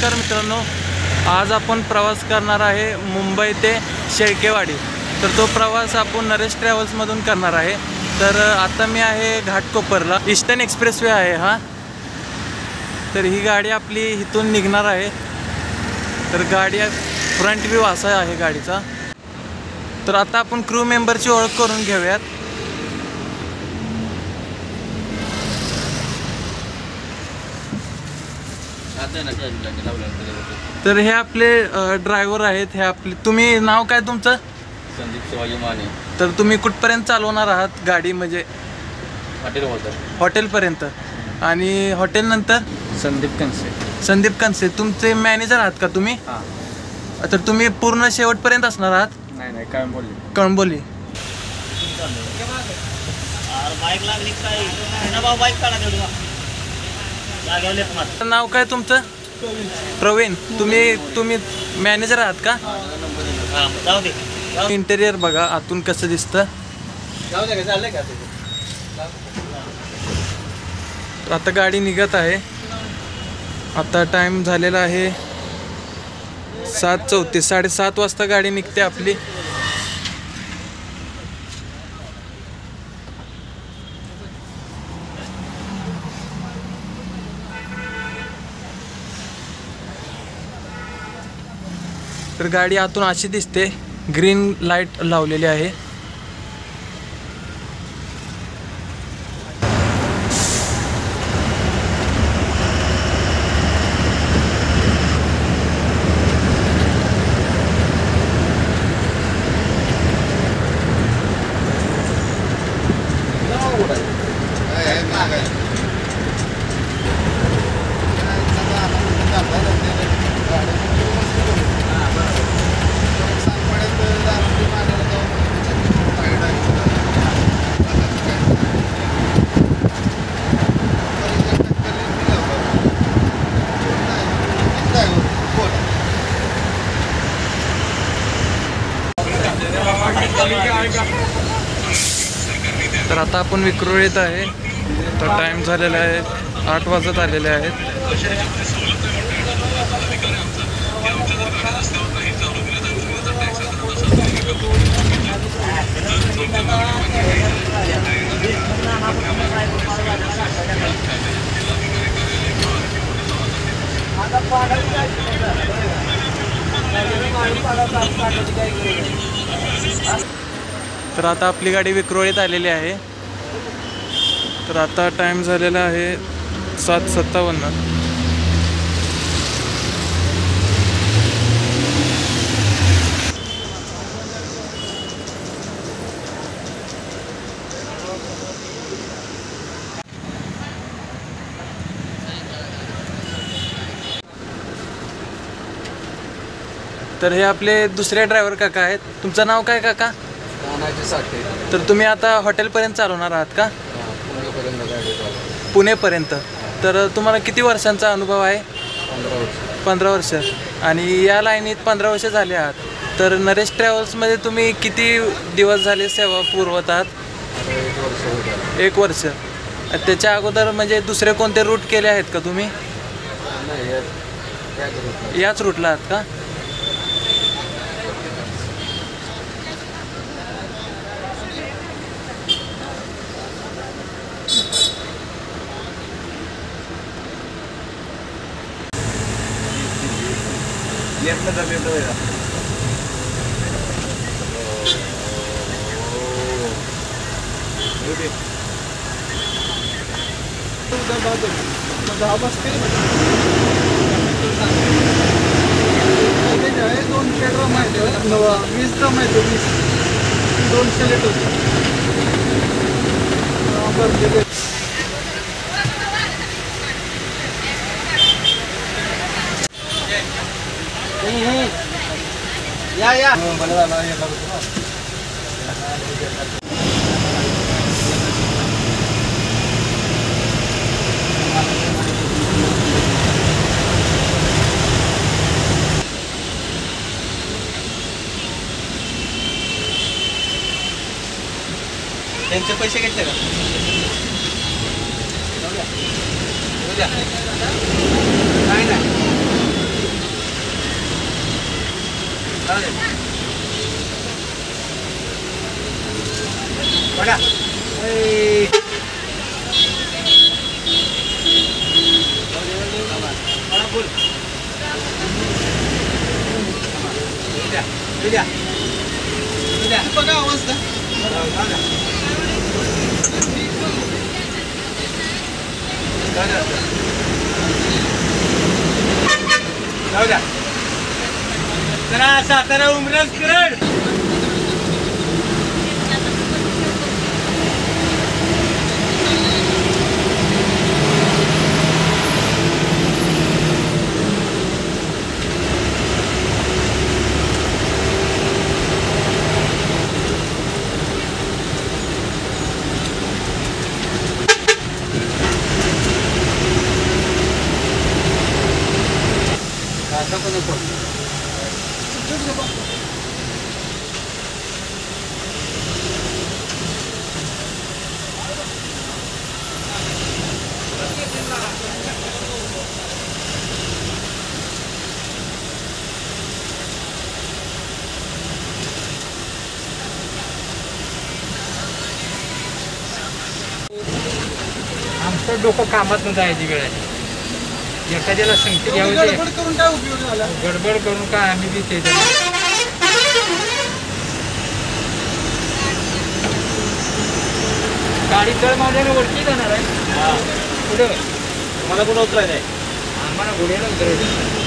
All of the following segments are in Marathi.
नमस्कार मित्रांनो आज आपण प्रवास करणार आहे मुंबई ते शेळकेवाडी. तर तो प्रवास आपण नरेश ट्रॅव्हल्समधून करणार आहे. तर आता मी आहे घाटकोपरला. ईस्टर्न एक्सप्रेस वे आहे हा. तर ही गाडी आपली इथून निघणार आहे. तर गाडी फ्रंट व्ह्यू असा आहे गाडीचा. तर आता आपण क्रू मेंबरची ओळख करून घेऊयात. तर हे आपले ड्रायव्हर आहेत हे आपले. तुम्ही नाव काय तुमचं? संदीप शिवाजी माने. तर तुम्ही कुठपर्यंत चालवणार आहात गाडी म्हणजे? हॉटेल हॉटेलपर्यंत. आणि हॉटेल नंतर? संदीप कनसे. संदीप कनसे. तुमचे मॅनेजर आहात का तुम्ही? हां. तर तुम्ही पूर्ण शेवटपर्यंत असणार आहात? नाही नाही काय बोलले कणबोली बाईक लागली काय? ना भाऊ बाईक काढा नाव काय तुमचं? प्रवीण. तुम्ही तुम्ही मॅनेजर आहात का? इंटेरियर बघा आतून कसं दिसतं. आता गाडी निघत आहे. आता टाइम झालेला आहे सात चौतीस साडेसात वाजता गाडी निघते आपली. तर गाडी आतून अशी दिसते. ग्रीन लाइट लावलेली आहे. तर आता आपण विक्रोळीत आहे. तर टाइम झालेला आहे. आठ वाजत आलेले आहेत. तर आता आपली गाडी विक्रोळीत आलेली आहे. तर आता टाइम झालेला आहे सात सत्तावन्न. तर हे आपले दुसरे ड्रायव्हर काका आहेत. तुमचं नाव काय काका? साठे तर तुम्ही आता हॉटेलपर्यंत चालवणार आहात का? चालू पुणेपर्यंत. तर तुम्हाला किती वर्षांचा अनुभव आहे? पंधरा वर्ष. आणि या लाईनीत पंधरा वर्ष झाले आहात. तर नरेश ट्रॅव्हल्समध्ये तुम्ही किती दिवस झाले सेवा पुरवत आहात? एक वर्ष त्याच्या अगोदर म्हणजे दुसरे कोणते रूट केले आहेत का तुम्ही? याच रूटला आहात का? लेफ्टला जा लेफ्टला जा दोनशे ड्रम आहे वीस ड्रम आहे वीस दोनशे लिटर. भरलेले या या मला जाणार येणार होतं ना. त्यांचे पैसे घेतले का आमचं डोकं कामात न जायची वेळ आहे एखाद्याला संगती घ्यावी. गडबड करून काय उपयोग झाला? गडबड करून काय आम्ही बी ते गाडी तळ माझ्याने वरती जाणार आहे. पुढं. मला कुठं उतरायचं आहे? आम्हाला घोड्याला उतरायचं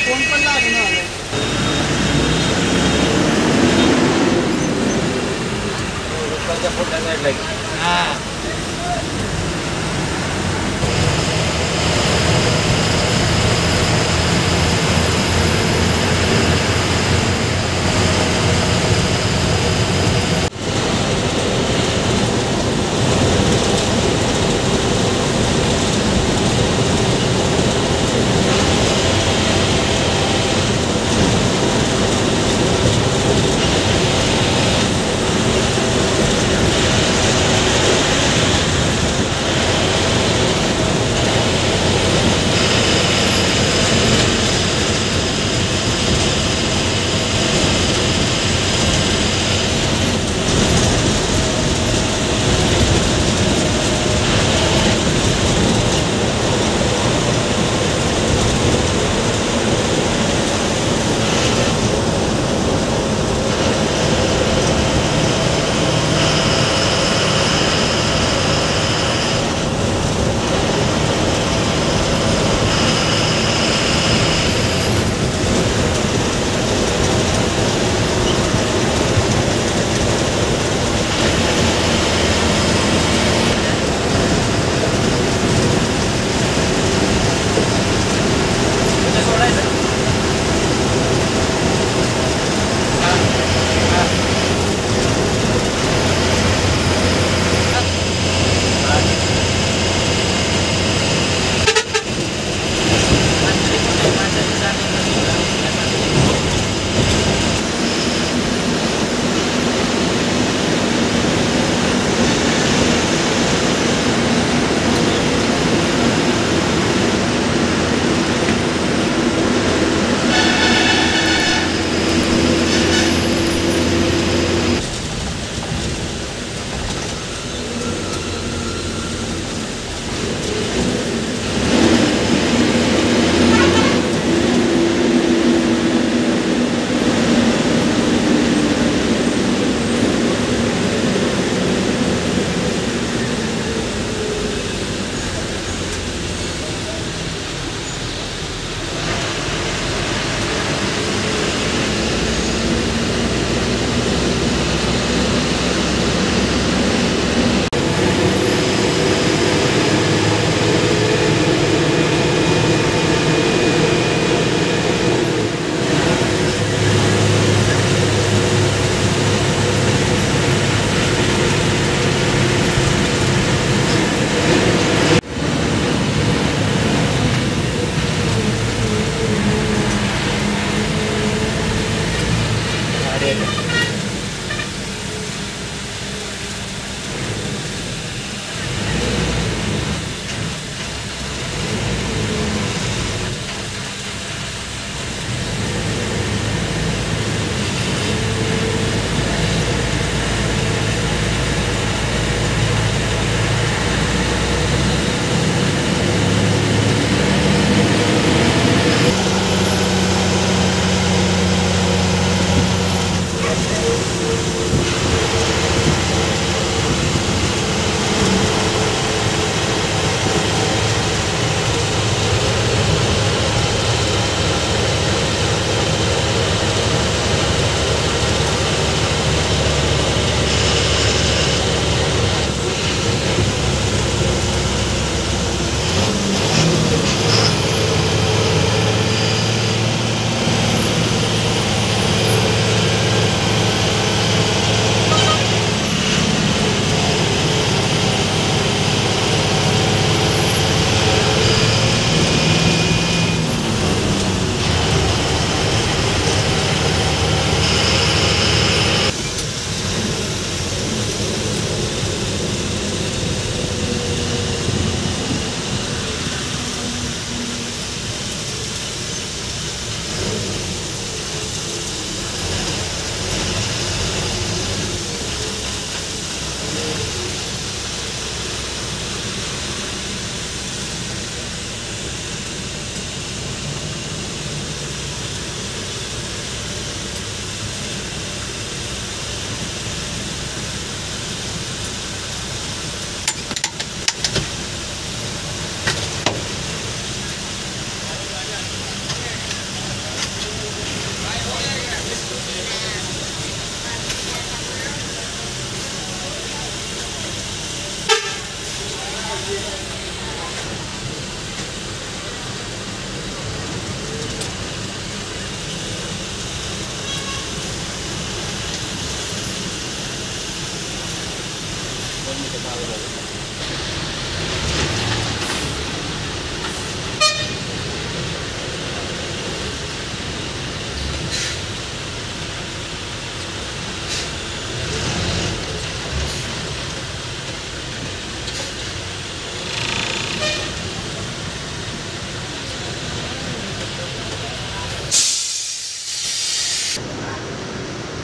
फोन पण लागणार cho cho phút đang lên lịch à.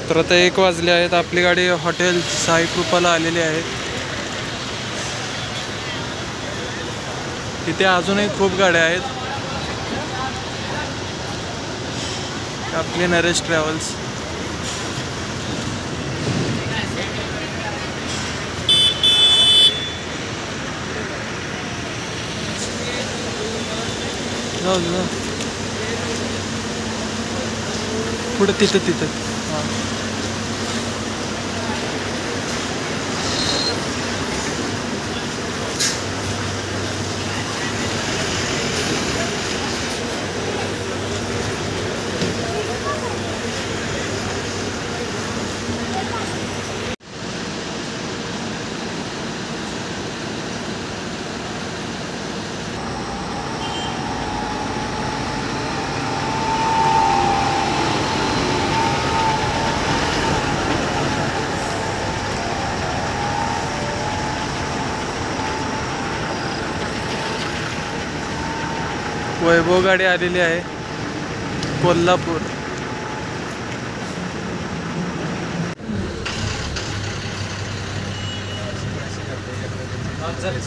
तर आता एक वाजले आहेत. आपली गाडी हॉटेल साई कृपाला आलेली आहे. तिथे अजूनही खूप गाड्या आहेत. आपले नरेश ट्रॅव्हल्स. जाऊ दे, जाऊ तिथं तिथं. हां गाडी आलेली आहे. कोल्हापूर. झाले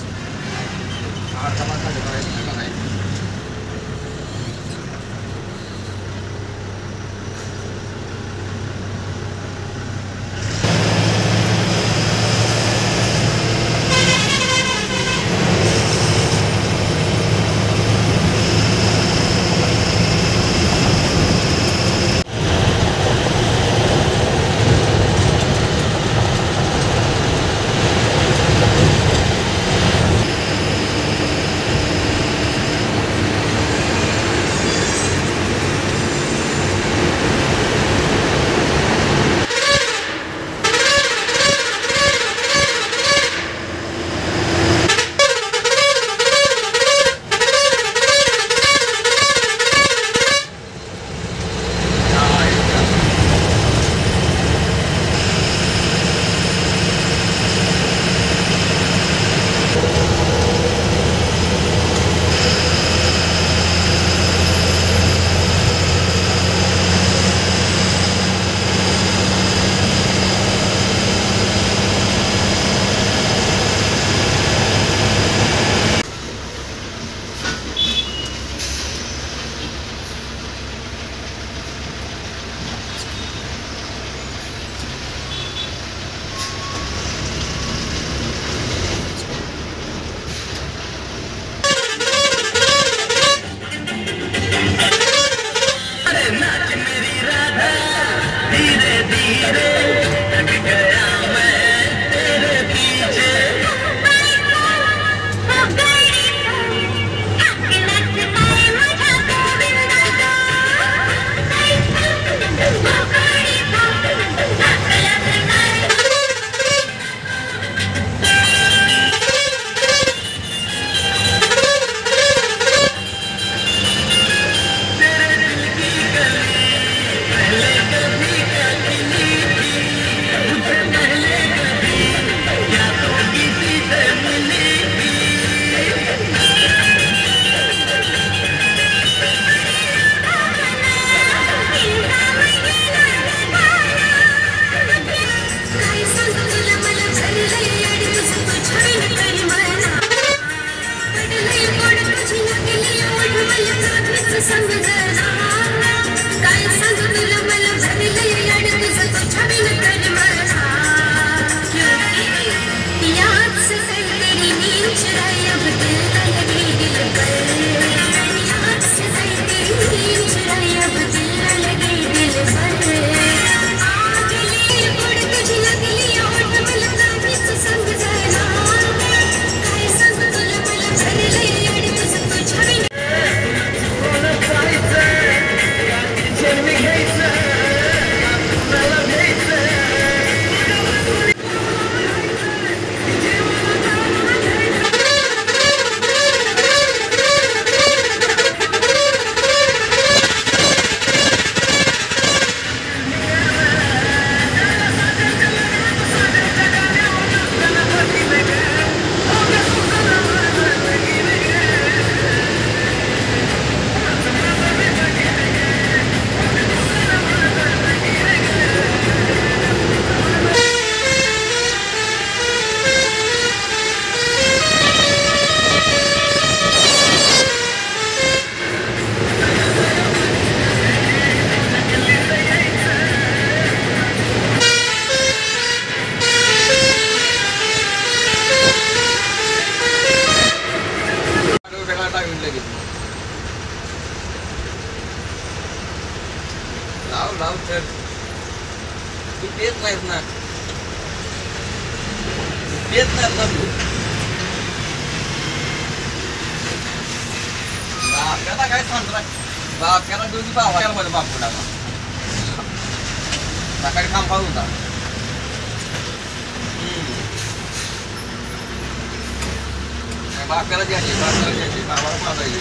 बाप्याला द्यायची बाप्याला द्यायची बाबाला मागायची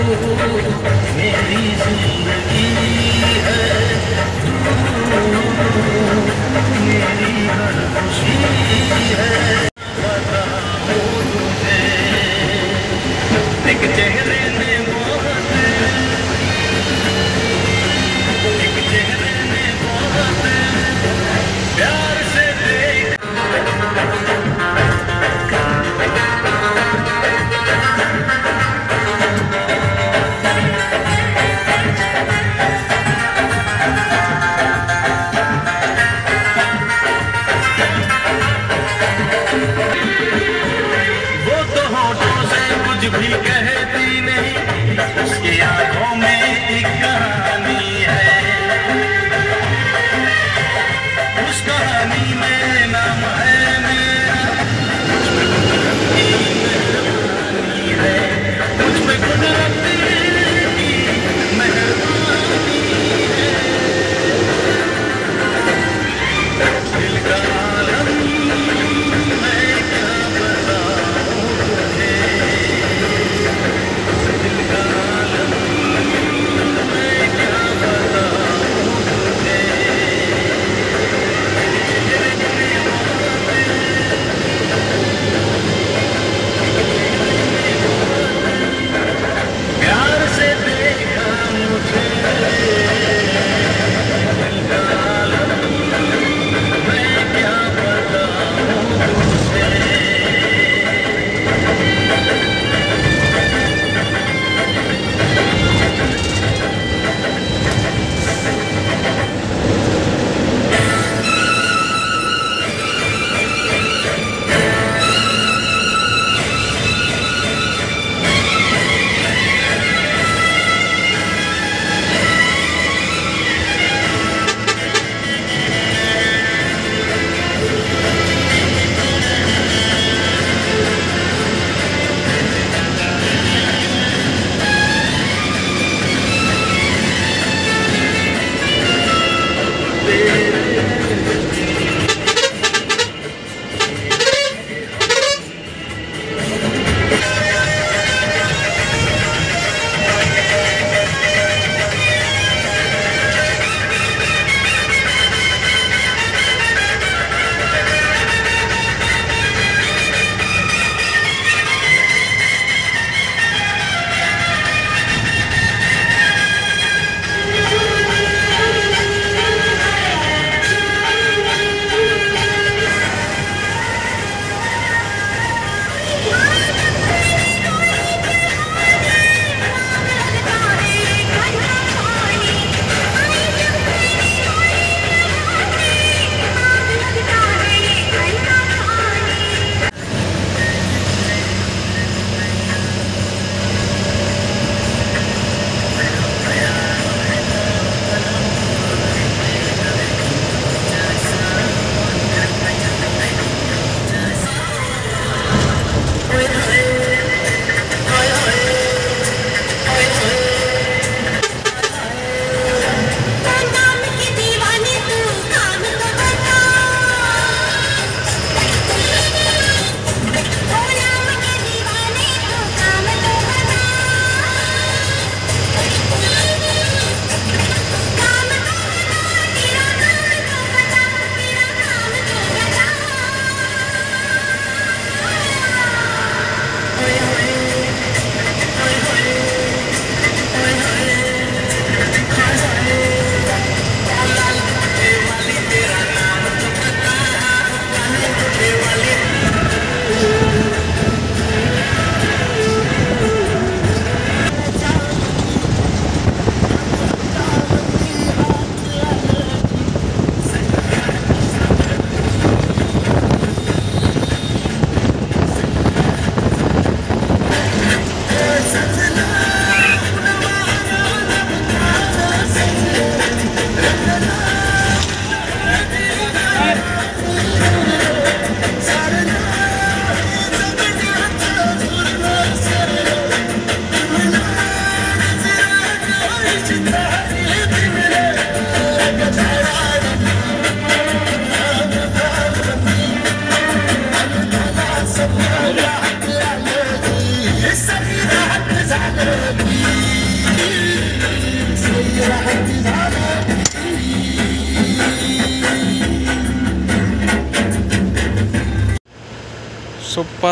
Yeah, these Yeah.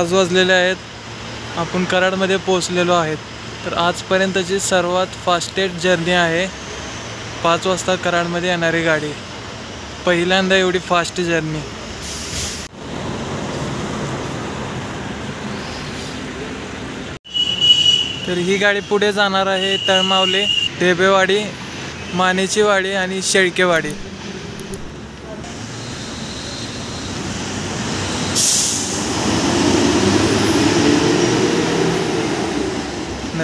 पाच वाजलेले आहेत. आपण कराडमध्ये पोहोचलेलो आहेत. तर आजपर्यंतची सर्वात फास्टेस्ट जर्नी आहे. पाच वाजता कराडमध्ये येणारी गाडी. पहिल्यांदा एवढी फास्ट जर्नी. तर ही गाडी पुढे जाणार आहे तळमावले ढेबेवाडी मानेचीवाडी आणि शेळकेवाडी.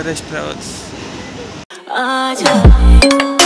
नरेश ट्रॅव्हल्स आजा